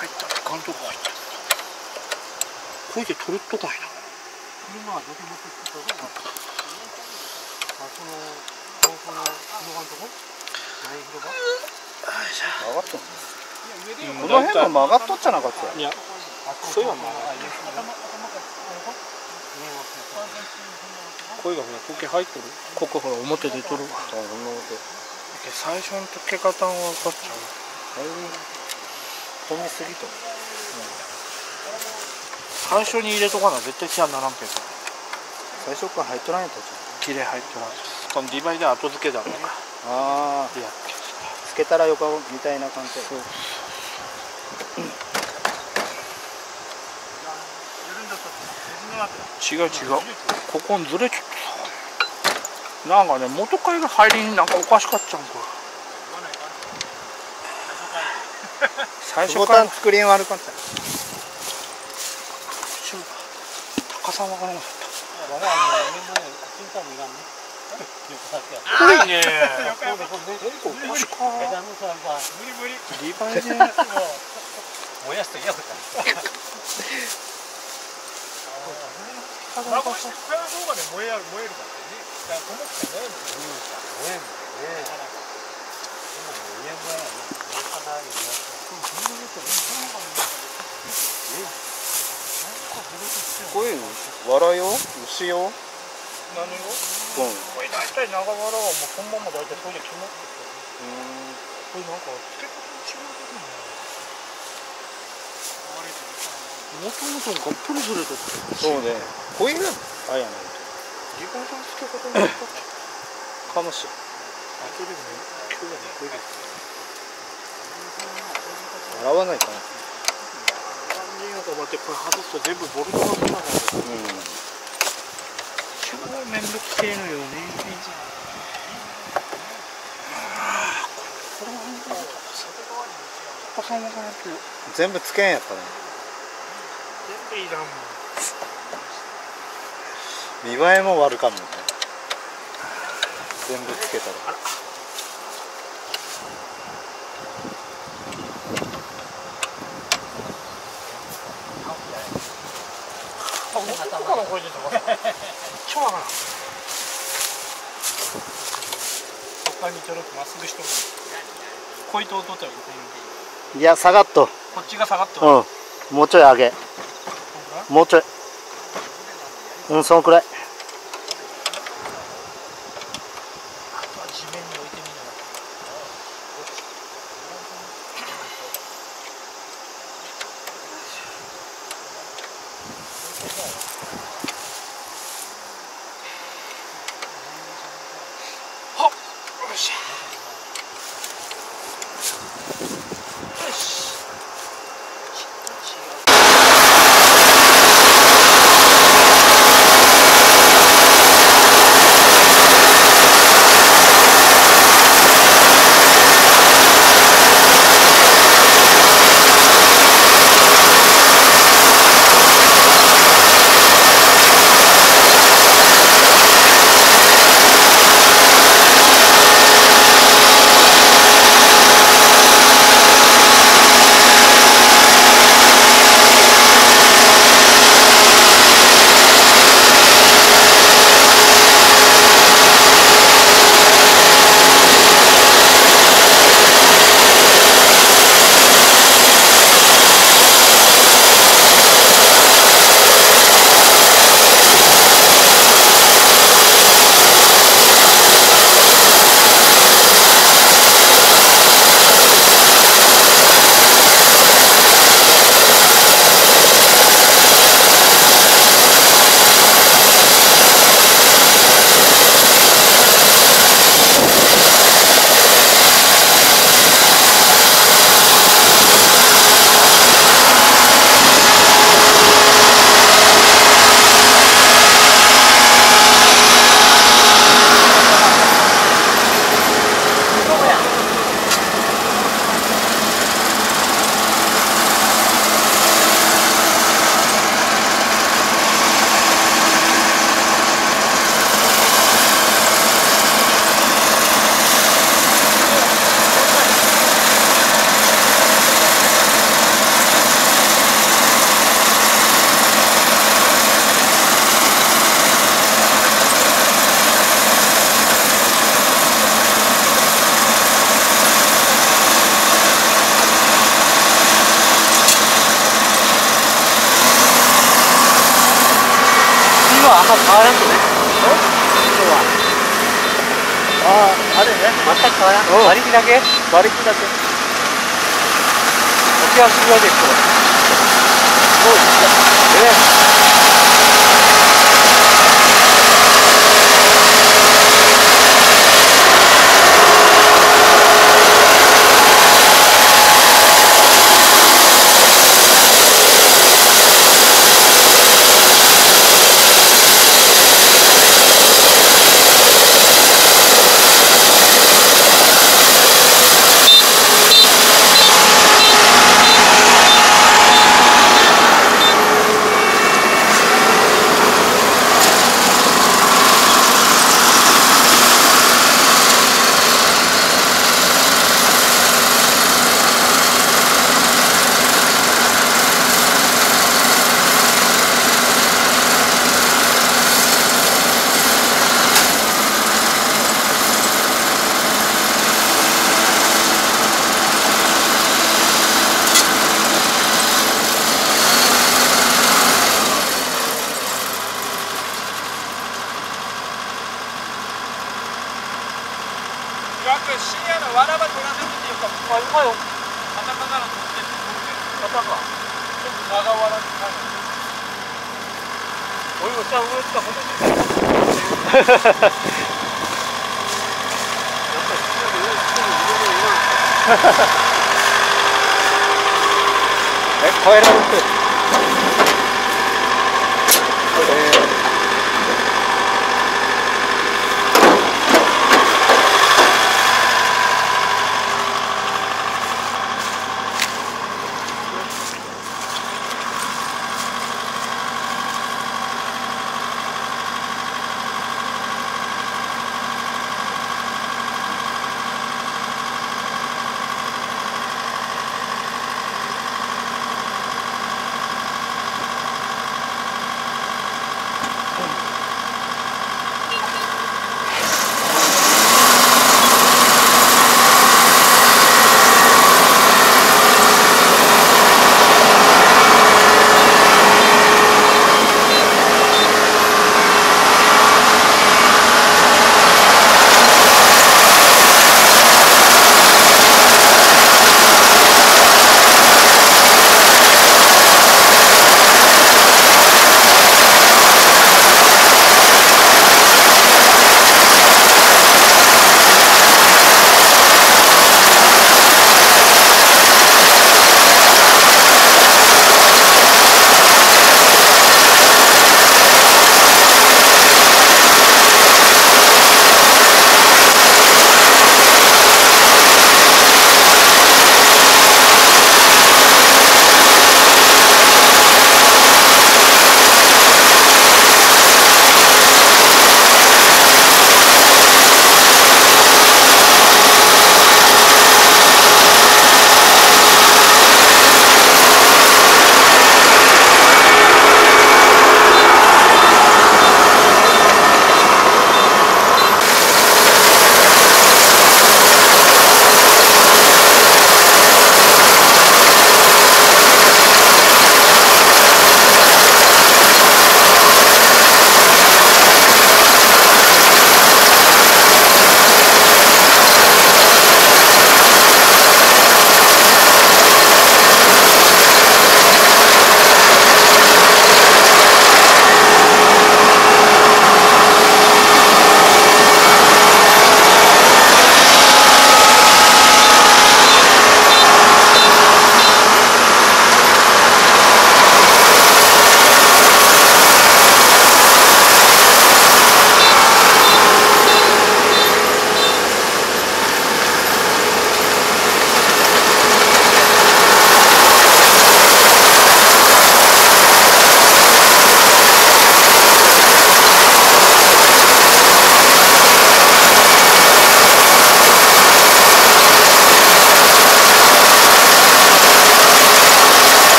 入った監督入った。こいで取るとこないな。車はどこ持ってきたぞあその高校の広場のとこ何広場曲がっとんねこの辺も曲がっとっちゃなかったいやそういうのも声がほら苔入っとるここほら表出とるわ最初の溶け方が分かっちゃう込みすぎと。最初に入れとかな絶対キャンならんけど。最初から入っとらんやったじ綺麗入っとらんこのディバイで後付けだとかゃんああつけたらよかみたいな感じ。で違う違う。ここにずれちゃってさなんかね元貝が入りになんかおかしかっちゃうんこれ最初から。作りん悪かった高さわからなか。った古い燃やすと嫌だったこれは方がね燃える燃えるからねだからこの人燃える燃えんもんねでも家小屋やね燃やさないよこういうの？藁用牛用うん。何をこれ大体長原はもうその？まま大体それで決まっててこれなんか付け方も違うことになるもともとがっぷりずれとってそうねこういうの？あれやないディバイの？付け方も分かっちゃうとかもし後でも今日はねこれで洗わないかな。何人か待ってこれ外すと全部ボルトが全部つけんやったね全部いら。んもん見栄えも悪かもね。全部つけたらあ、もうちょっとからこれでとか超わからん他にちょろっとまっすぐしとるこいと取ったよここにいや下がっと。こっちが下がってるうん。もうちょい上げ。もうちょい。うんそのくらいあ。はあ変わらんとね？今日は。あああれね。全く変わらん。うん。馬力だけ？馬力だけ。起きはするわけですよ。そうですね岩君深夜のわらば取らせてっていうかあ今よカタカナの取ってって取ってカタカちょっと長わらになるおいお茶上とかほんとにえ変えられて